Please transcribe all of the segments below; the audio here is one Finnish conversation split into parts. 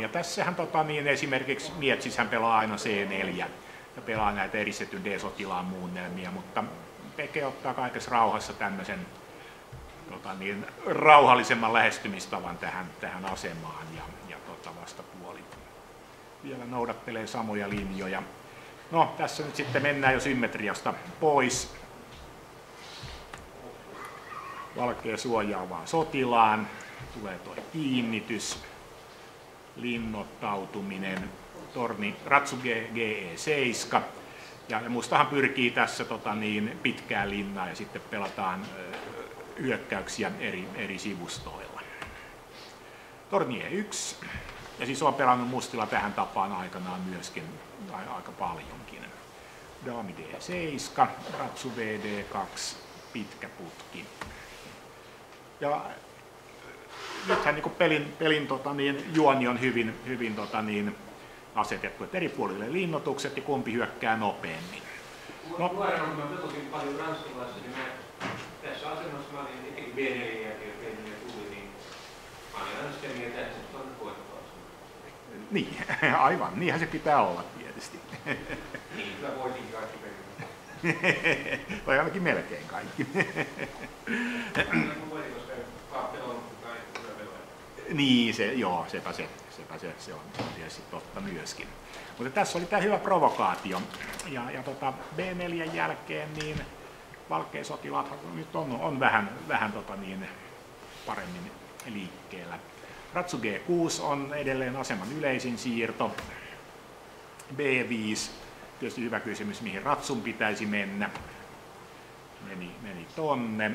Ja tässähän tota, niin esimerkiksi Mietsissä pelaa aina C4 ja pelaa näitä eristetyn D-sotilaan muunnelmia, mutta Peke ottaa kaikessa rauhassa tämmöisen tota, niin, rauhallisemman lähestymistavan tähän, tähän asemaan ja, ja tota, vastapuoli vielä noudattelee samoja linjoja. No, tässä nyt sitten mennään jo symmetriasta pois. Valkea suojaa vaan sotilaan. Tulee tuo kiinnitys, linnoittautuminen, torni Ratsu GE7. Ja, mustahan pyrkii tässä tota, niin, pitkään linnaa ja sitten pelataan hyökkäyksiä eri, eri sivustoilla. Torni E1. Ja siis on pelannut mustilla tähän tapaan aikanaan myöskin aika paljonkin. Daami D7, Ratsu VD2, pitkä putki. Ja nythän niin pelin, pelin tota niin, juoni on hyvin, hyvin tota niin, asetettu, että eri puolille linnoitukset ja kumpi hyökkää nopeammin. No. Nuorena mä pelasin paljon ranskalaisessa, niin mä tässä asemassa mä olin etenkin B4 jälkeen, jos B4 tuli, niin mä olin aina sitä mieltä, että se on voittaa. Niin, aivan, niinhän se pitää olla tietysti. Niin, kyllä voitin kaikki pelit. tai ainakin melkein kaikki. niin, se, joo, sepä se, sepä se, se on tietysti totta myöskin. Mutta tässä oli tämä hyvä provokaatio. Ja, ja tota B4 jälkeen niin valkeisotilaat nyt on, on vähän, vähän tota niin, paremmin liikkeellä. Ratsu G6 on edelleen aseman yleisin siirto. B5, tietysti hyvä kysymys, mihin ratsun pitäisi mennä. Meni, meni tonne,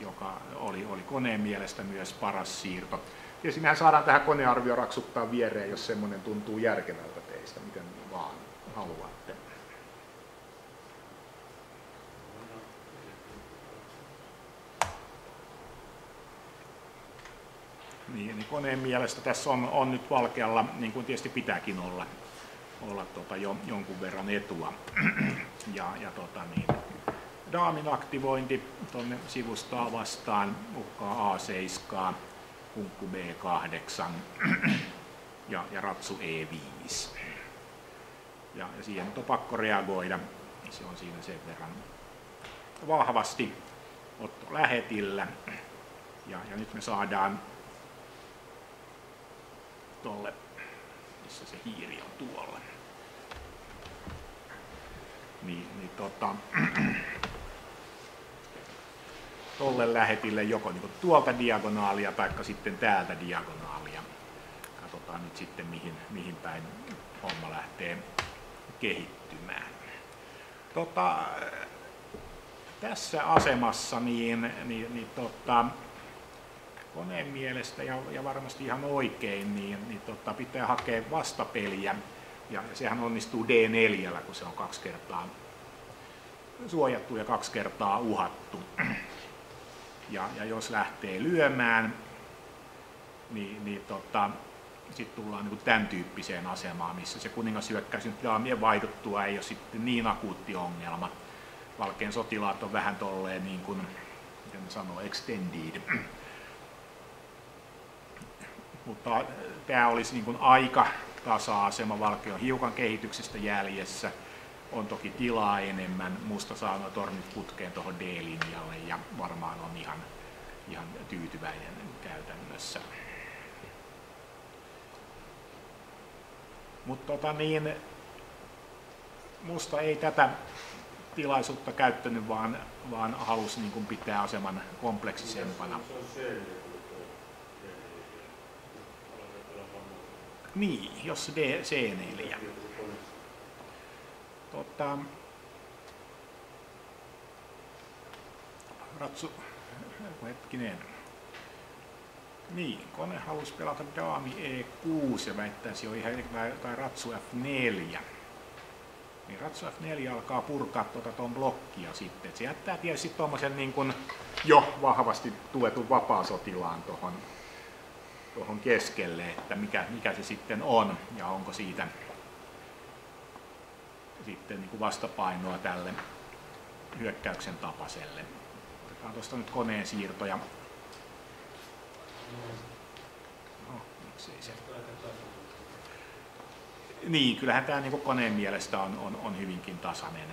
joka oli, oli koneen mielestä myös paras siirto. Tietysti mehän saadaan tähän konearvio raksuttaa viereen, jos semmoinen tuntuu järkevältä teistä, miten vaan haluatte. Niin, niin koneen mielestä tässä on, on nyt valkealla, niin kuin tietysti pitääkin olla, olla tota jo, jonkun verran etua. ja, ja tota niin, Daamin aktivointi tuonne sivustaa vastaan, uhkaa A7, kunkku B8 ja, ja ratsu E5. Ja, ja siihen on pakko reagoida, se on siinä sen verran vahvasti. Otto lähetillä. Ja, ja nyt me saadaan tolle, missä se hiiri on tuolla. Niin, niin tota, tolle lähetille joko niin tuolta diagonaalia tai sitten täältä diagonaalia. Katsotaan nyt sitten mihin, mihin päin homma lähtee kehittymään. Tota, tässä asemassa niin, niin, niin tota, koneen mielestä ja, ja varmasti ihan oikein, niin, niin tota, pitää hakea vastapeliä. Ja, ja sehän onnistuu D4, kun se on kaksi kertaa suojattu ja kaksi kertaa uhattu. Ja, ja jos lähtee lyömään, niin, niin tota, sitten tullaan niin tämän tyyppiseen asemaan, missä se kuningashyökkäys nyt daamien vaihduttua ei ole sitten niin akuutti ongelma. Valkeen sotilaat on vähän tolleen niin kuin, miten sanoo, extended. Mutta äh, tämä olisi niin kuin aika tasa-asema, Valke on hiukan kehityksestä jäljessä, on toki tilaa enemmän, musta saa nuo tornit putkeen tuohon D-linjalle ja varmaan on ihan, ihan tyytyväinen käytännössä. Mutta tota niin, musta ei tätä tilaisuutta käyttänyt, vaan, vaan halusi niin kuin pitää aseman kompleksisempana. Niin, jos D, C4. Tota, ratsu, hetkinen. Niin, kone halusi pelata daami E6 ja väittäisi jo ihan tai ratsu F4. Niin ratsu F4 alkaa purkaa tuota ton blokkia sitten. Et se jättää tietysti tuommoisen niin jo vahvasti tuetun vapaasotilaan tuohon tuohon keskelle, että mikä, mikä se sitten on ja onko siitä sitten niin kuin vastapainoa tälle hyökkäyksen tapaselle. Otetaan tuosta nyt koneen siirtoja. No, hyökkäykseen. Niin, kyllähän tämä niin koneen mielestä on, on, on hyvinkin tasainen.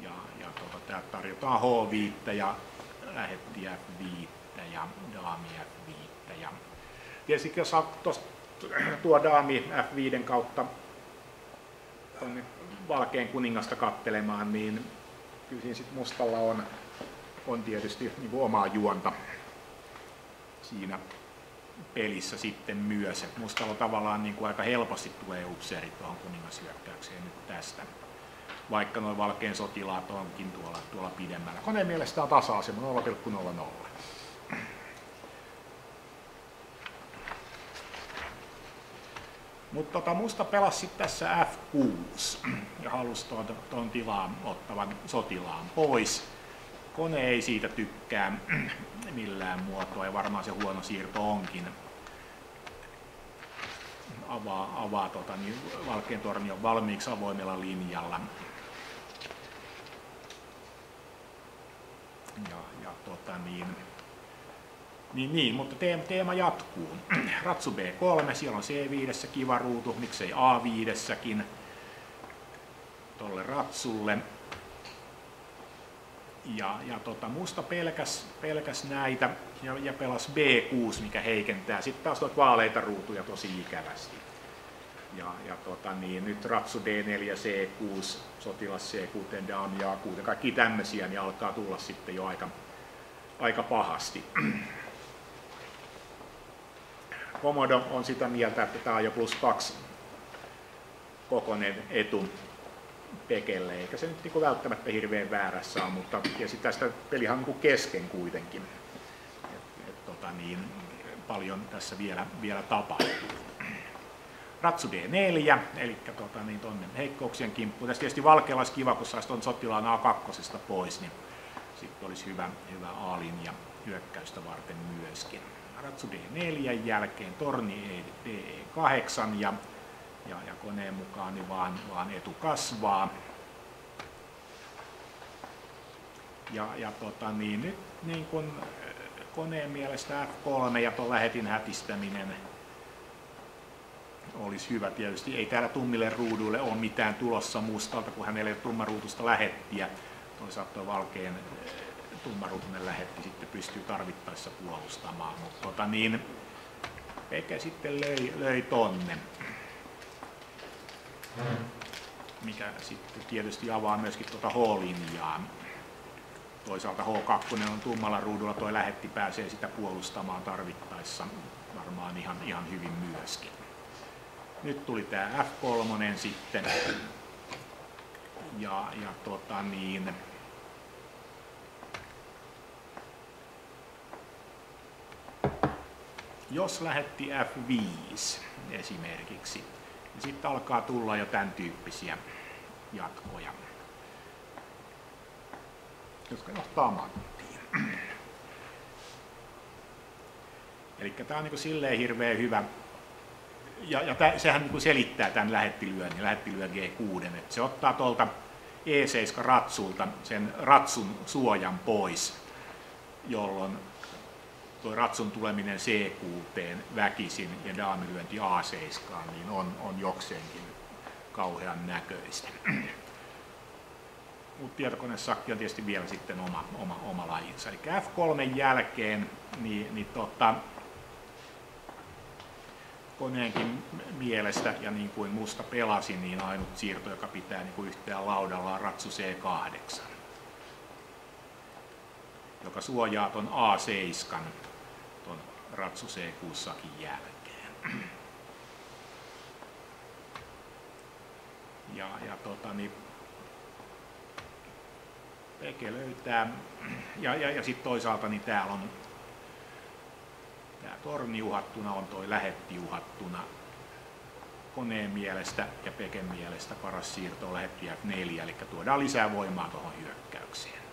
Ja, ja tuota, tarjotaan H5 ja lähetti F5 ja daami F5. Ja jos tuosta tuo daami F5 kautta valkeen kuningasta kattelemaan, niin kyllä siinä sit mustalla on, on tietysti niin kuin omaa juonta siinä pelissä sitten myös. Et mustalla tavallaan niin kuin aika helposti tulee upseerit tuohon kuningashyökkäykseen nyt tästä. Vaikka noin valkeen sotilaat onkin tuolla, tuolla pidemmällä. Koneen mielestä on tasa-asema 0,00. Mutta tota, musta pelasi tässä F6 ja halusi tuon, tuon tilaan ottavan sotilaan pois. Kone ei siitä tykkää millään muotoa ja varmaan se huono siirto onkin. Avaa, avaa tota, niin Valkeen torni on valmiiksi avoimella linjalla. Ja, ja tota, niin, niin, niin, mutta teema, teema jatkuu. Ratsu B3, siellä on C5 kiva ruutu, miksei A5kin tolle ratsulle. Ja, ja tota, musta pelkäs, pelkäs näitä ja, ja pelas B6, mikä heikentää sitten taas noita vaaleita ruutuja tosi ikävästi. Ja, ja tota, niin, nyt ratsu D4, C6, sotilas C6, daami A6, kaikki tämmöisiä, niin alkaa tulla sitten jo aika, aika pahasti. Komodo on sitä mieltä, että tämä on jo plus kaksi kokonen etu Pekelle, eikä se nyt niin välttämättä hirveän väärässä ole, mutta ja sitten tästä pelihan niin kesken kuitenkin. Et, et, tota niin, paljon tässä vielä, vielä tapahtuu. Ratsu D4, eli tota, niin tonne heikkouksien kimppu. Tässä tietysti valkealla olisi kiva, kun saisi tuon sotilaan A2 pois, niin sitten olisi hyvä, hyvä A-linja hyökkäystä varten myöskin. Ratsu D4 jälkeen torni D8 ja, ja, ja koneen mukaan niin vaan, vaan etu kasvaa. Ja, ja tota, niin, nyt niin kun koneen mielestä F3 ja tuon lähetin hätistäminen olisi hyvä tietysti. Ei täällä tummille ruuduille ole mitään tulossa mustalta, kun hänelle ei ole tummaruutusta lähettiä. Toisaalta tuo valkeen tummaruutunen lähetti sitten pystyy tarvittaessa puolustamaan. Mutta tota niin, Peke sitten löi, löi tonne. Mikä sitten tietysti avaa myöskin tuota H-linjaa. Toisaalta H2 on tummalla ruudulla, tuo lähetti pääsee sitä puolustamaan tarvittaessa varmaan ihan, ihan hyvin myöskin. Nyt tuli tämä F3 sitten. Ja, ja tota niin, jos lähetti F5 esimerkiksi, niin sitten alkaa tulla jo tämän tyyppisiä jatkoja, jotka johtaa mattiin. Eli tämä on niin silleen hirveän hyvä, ja, ja tämä, sehän niin selittää tämän lähettilyön ja lähettilyön G6, että se ottaa tuolta E7 ratsulta sen ratsun suojan pois, jolloin tuo ratsun tuleminen C6 väkisin ja daamilyönti A7 niin on, on jokseenkin kauhean näköistä. Mutta tietokonesakki on tietysti vielä sitten oma, oma, oma lajinsa. Eli F3 jälkeen niin, niin tota, koneenkin mielestä ja niin kuin musta pelasi, niin ainut siirto, joka pitää niin yhteen laudalla on ratsu C8, joka suojaa ton A7 ratsu C6-sakin jälkeen. Ja, ja tota, niin Peke löytää, ja, ja, ja sitten toisaalta niin täällä on tämä torni uhattuna, on toi lähetti uhattuna. Koneen mielestä ja Peken mielestä paras siirto on lähetti F4, eli tuodaan lisää voimaa tuohon hyökkäykseen.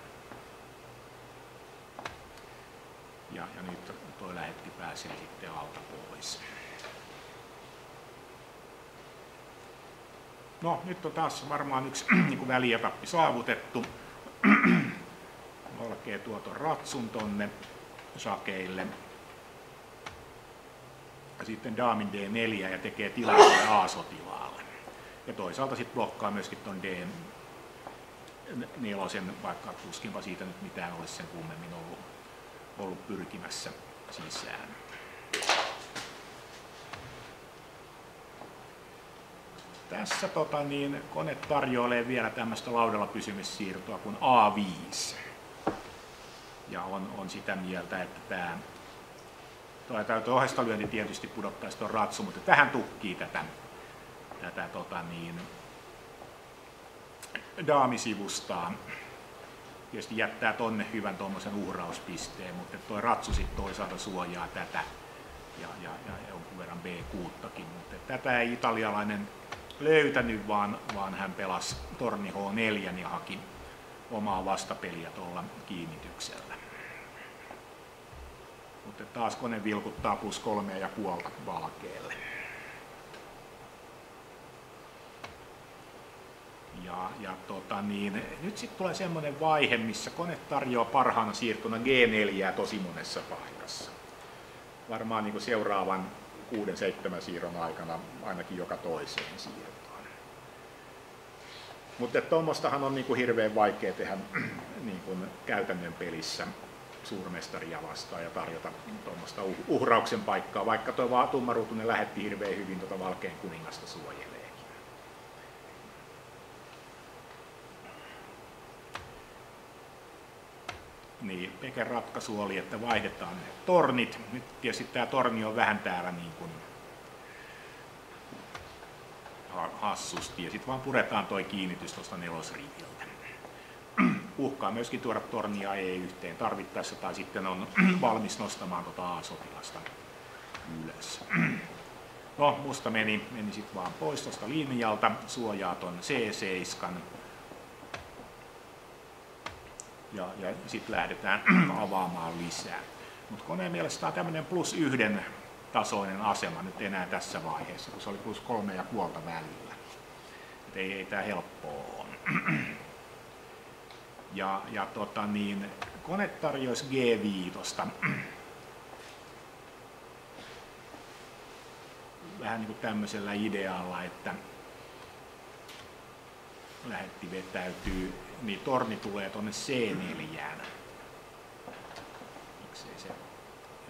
Ja, ja nyt tuo lähetti pääsee sitten alta pois. No nyt on taas varmaan yksi niin välietappi saavutettu. lähettelee tuoton ratsun tonne sakeille. Ja sitten daamin D4 ja tekee tilaa A-sotilaalle. Ja toisaalta sitten blokkaa myöskin tuon D nelosen, vaikka tuskinpa siitä nyt mitään olisi sen kummemmin ollut, ollut pyrkimässä sisään. Tässä tota, niin, kone tarjoilee vielä tämmöistä laudalla pysymissiirtoa kuin A5. Ja on, on sitä mieltä, että tämä tuo ohesta lyönti tietysti pudottaisi tuon ratsu, mutta tähän tukkii tätä, tätä tota niin, daamisivustaa. Tietysti jättää tonne hyvän tuommoisen uhrauspisteen, mutta tuo ratsu sitten toisaalta suojaa tätä ja, ja, ja jonkun verran B6. Mutta tätä ei italialainen löytänyt, vaan, vaan hän pelasi torni H4 ja haki omaa vastapeliä tuolla kiinnityksellä. Mutta taas kone vilkuttaa plus kolme ja puolta valkeelle. Ja, ja tota niin, nyt sitten tulee semmoinen vaihe, missä kone tarjoaa parhaana siirtona G4 tosi monessa paikassa. Varmaan niin kuin seuraavan kuuden seitsemän siirron aikana ainakin joka toiseen siirtoon. Mutta tuommoistahan on niin kuin hirveän vaikea tehdä niin kuin käytännön pelissä suurmestaria vastaan ja tarjota tuommoista uhrauksen paikkaa, vaikka tuo tummaruutunen lähetti hirveän hyvin tuota Valkeen kuningasta suojeleekin. Niin, Peken ratkaisu oli, että vaihdetaan ne tornit. Nyt tietysti tämä torni on vähän täällä niin kuin hassusti ja sitten vaan puretaan toi kiinnitys tuosta nelosriviltä. Uhkaa myöskin tuoda tornia ei yhteen tarvittaessa tai sitten on valmis nostamaan tuota A-sotilasta ylös. No, musta meni, meni sitten vaan pois tuosta linjalta, suojaa ton C7. Ja, ja sitten lähdetään avaamaan lisää. Mutta koneen mielestä on tämmöinen plus yhden tasoinen asema nyt enää tässä vaiheessa, kun se oli plus kolme ja puolta välillä. Et ei, ei tämä helppoa ole. Ja, ja tota niin, kone tarjoisi G5. Vähän niin kuin tämmöisellä idealla, että lähetti vetäytyy, niin torni tulee tuonne C4. Miksei se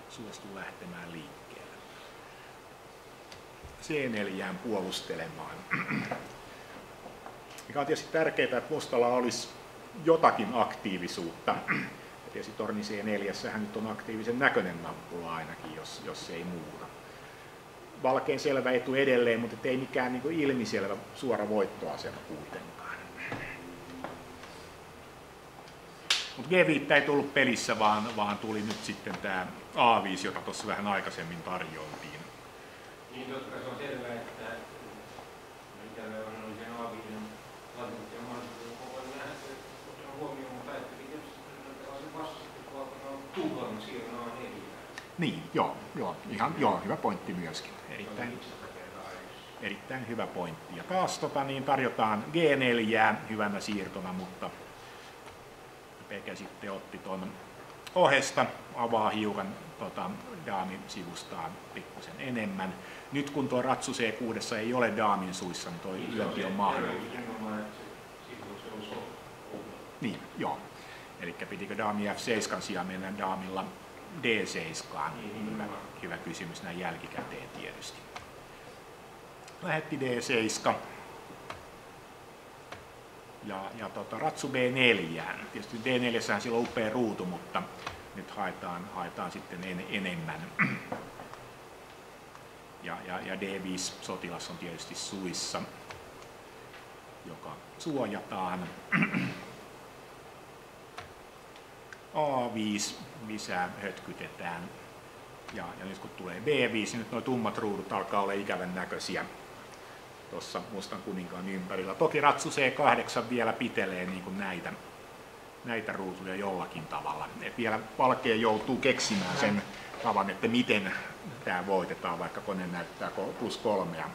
suostu lähtemään liikkeelle. C4 puolustelemaan. Mikä on tietysti tärkeää, että mustalla olisi jotakin aktiivisuutta. Ja tietysti torni C4 nyt on aktiivisen näköinen nappula ainakin, jos, jos se ei muuta. Valkeen selvä etu edelleen, mutta ei mikään niin ilmiselvä suora voittoasema kuitenkaan. Mutta G5 ei tullut pelissä, vaan, vaan tuli nyt sitten tämä A5, jota tuossa vähän aikaisemmin tarjoiltiin. Niin, totta se on selvä, että mikä me on sen A5 latintia mahdollisuus koko ajan nähdä, että huomioon, mutta ajattelin tietysti tällaisen on tuhlannut siirron A4. Niin, joo, joo, ihan joo, hyvä pointti myöskin. Erittäin, erittäin hyvä pointti. Ja taas tota, niin tarjotaan G4 hyvänä siirtona, mutta Peke sitten otti tuon ohesta, avaa hiukan tota, daamin sivustaan pikkusen enemmän. Nyt kun tuo ratsu C6 ei ole daamin suissa, niin tuo lyönti on mahdollinen. Niin, joo. Eli pitikö daami F7 sijaan mennä daamilla D7? Niin, hyvä, hyvä kysymys näin jälkikäteen tietysti. Lähetti D7 ja, ja tota, ratsu B4. Tietysti D4 on silloin upea ruutu, mutta nyt haetaan, haetaan sitten en, enemmän. Ja, ja, ja D5 sotilas on tietysti suissa, joka suojataan. A5 lisää hötkytetään. Ja, ja nyt kun tulee B5, niin nyt nuo tummat ruudut alkaa olla ikävän näköisiä tuossa Mustan kuninkaan ympärillä. Toki ratsu C8 vielä pitelee niin kuin näitä, näitä ruutuja jollakin tavalla. Et vielä Valkea joutuu keksimään sen tavan, että miten tämä voitetaan, vaikka kone näyttää plus kolmea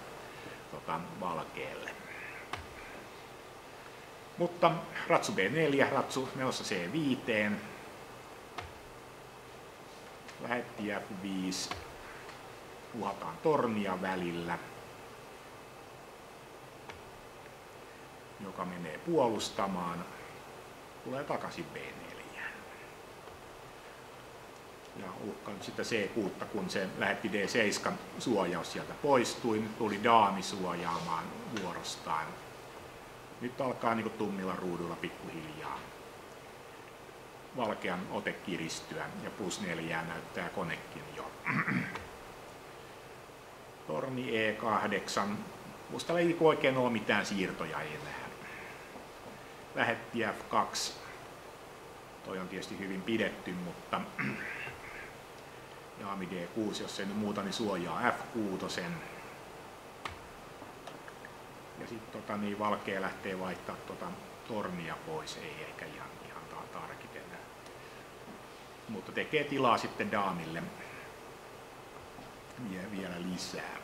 tota, Valkeelle. Mutta ratsu B4, ratsu menossa C5, Lähetti F5. Puhataan tornia välillä. Joka menee puolustamaan. Tulee takaisin B4. Ja uhkaan sitä C6, kun se lähetti D7 suojaus sieltä poistui. Nyt tuli daami suojaamaan vuorostaan. Nyt alkaa niin tummilla ruuduilla pikkuhiljaa valkean ote kiristyä ja plus neljää näyttää konekin jo. Torni E8. Musta ei oikein ole mitään siirtoja enää. Lähetti F2. Toi on tietysti hyvin pidetty, mutta Jaami D6, jos ei nyt muuta, niin suojaa F6. Ja sitten tota, niin valkea lähtee vaihtaa tota, tornia pois, ei ehkä ihan, ihan tarkiten. Mutta tekee tilaa sitten daamille vielä lisää.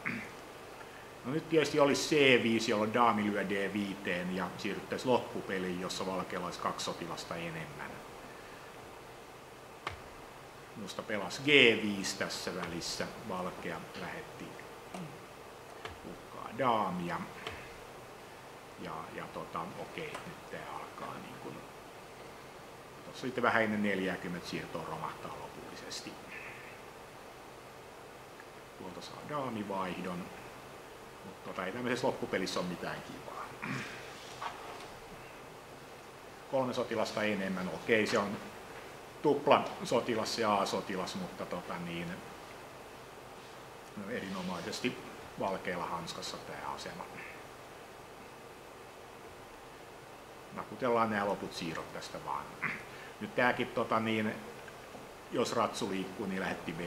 No nyt tietysti olisi C5, jolloin daami lyö D5 ja siirryttäisiin loppupeliin, jossa valkealla olisi kaksi sotilasta enemmän. Minusta pelasi G5 tässä välissä. Valkea lähetti uhkaa daamia. Ja, ja tota, okei, nyt tämä alkaa niin kuin, tuossa sitten vähän ennen 40 siirtoa romahtaa lopullisesti. Tuolta saa daamivaihdon, mutta tota, ei tämmöisessä loppupelissä ole mitään kivaa. Kolme sotilasta enemmän, okei se on tupla sotilas ja A-sotilas, mutta tota niin, no erinomaisesti valkeilla hanskassa tämä asema. Nakutellaan nämä loput siirrot tästä vaan. Nyt tämäkin, tota niin, jos ratsu liikkuu, niin lähetti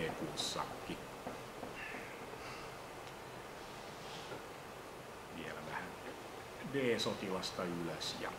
B6 sakki. Vielä vähän D-sotilasta ylös ja